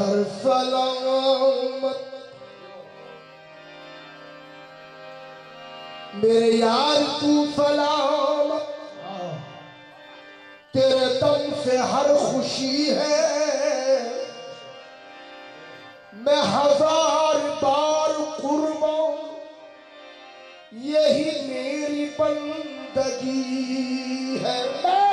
پر سلامت میرے یار تو سلامت تیرے دم سے ہر خوشی ہے میں ہزار بار قربان، یہی میری بندگی ہے۔ میں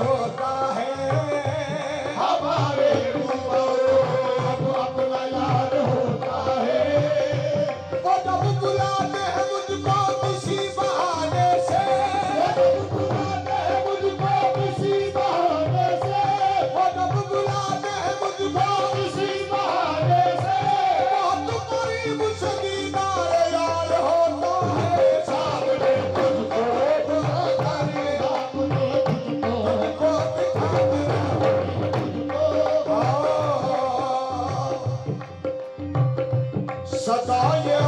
어, سدائے